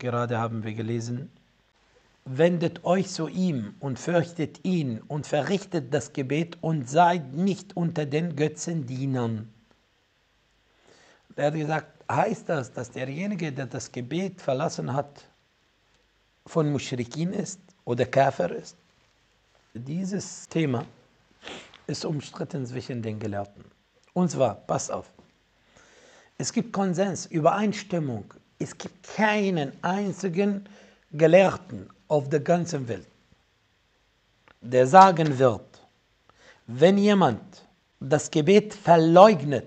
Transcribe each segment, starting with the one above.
Gerade haben wir gelesen, wendet euch zu ihm und fürchtet ihn und verrichtet das Gebet und seid nicht unter den Götzendienern. Er hat gesagt, heißt das, dass derjenige, der das Gebet verlassen hat, von Mushrikin ist oder Kafir ist? Dieses Thema ist umstritten zwischen den Gelehrten. Und zwar, pass auf, es gibt Konsens, Übereinstimmung. Es gibt keinen einzigen Gelehrten auf der ganzen Welt, der sagen wird, wenn jemand das Gebet verleugnet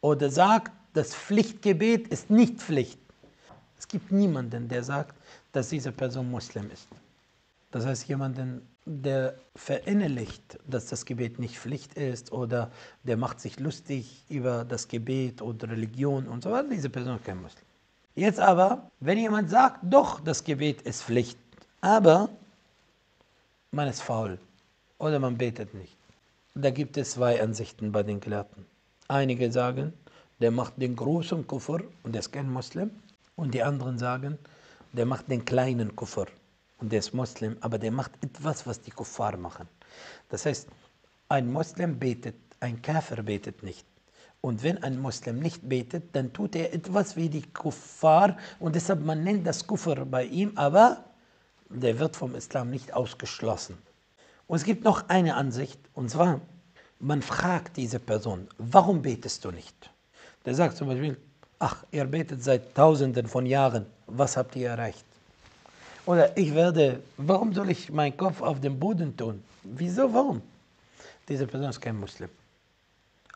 oder sagt, das Pflichtgebet ist nicht Pflicht. Es gibt niemanden, der sagt, dass diese Person Muslim ist. Das heißt, jemanden, der verinnerlicht, dass das Gebet nicht Pflicht ist oder der macht sich lustig über das Gebet oder Religion und so weiter, diese Person ist kein Muslim. Jetzt aber, wenn jemand sagt, doch, das Gebet ist Pflicht, aber man ist faul oder man betet nicht. Da gibt es zwei Ansichten bei den Gelehrten. Einige sagen, der macht den großen Kuffer und der ist kein Muslim. Und die anderen sagen, der macht den kleinen Kuffer und der ist Muslim, aber der macht etwas, was die Kuffar machen. Das heißt, ein Muslim betet, ein Kafir betet nicht. Und wenn ein Muslim nicht betet, dann tut er etwas wie die Kuffar und deshalb man nennt das Kuffer bei ihm, aber der wird vom Islam nicht ausgeschlossen. Und es gibt noch eine Ansicht, und zwar, man fragt diese Person, warum betest du nicht? Der sagt zum Beispiel, ach, ihr betet seit tausenden von Jahren, was habt ihr erreicht? Oder ich werde, warum soll ich meinen Kopf auf den Boden tun? Wieso, warum? Diese Person ist kein Muslim.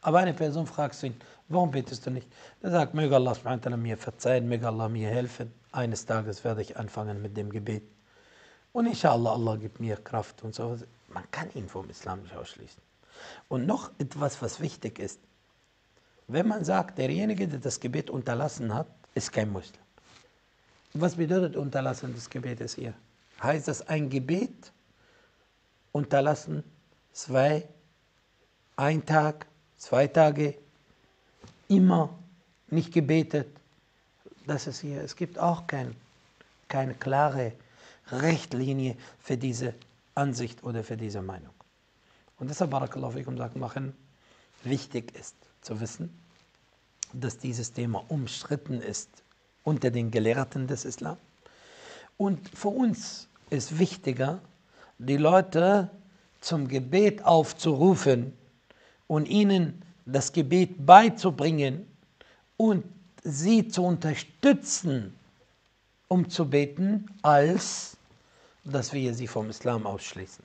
Aber eine Person fragt ihn, warum betest du nicht? Er sagt, möge Allah mir verzeihen, möge Allah mir helfen. Eines Tages werde ich anfangen mit dem Gebet. Und inshallah, Allah gibt mir Kraft und so. Man kann ihn vom Islam nicht ausschließen. Und noch etwas, was wichtig ist. Wenn man sagt, derjenige, der das Gebet unterlassen hat, ist kein Muslim. Was bedeutet unterlassen des Gebetes hier? Heißt das ein Gebet unterlassen, zwei, ein Tag, zwei Tage, immer nicht gebetet? Das ist hier. Es gibt auch kein, keine klare Richtlinie für diese Ansicht oder für diese Meinung. Und deshalb, Barakallahu fikum, sagt machen, wichtig ist zu wissen, dass dieses Thema umstritten ist unter den Gelehrten des Islam. Und für uns ist wichtiger, die Leute zum Gebet aufzurufen und ihnen das Gebet beizubringen und sie zu unterstützen, um zu beten, als dass wir sie vom Islam ausschließen.